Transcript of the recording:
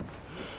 フフ。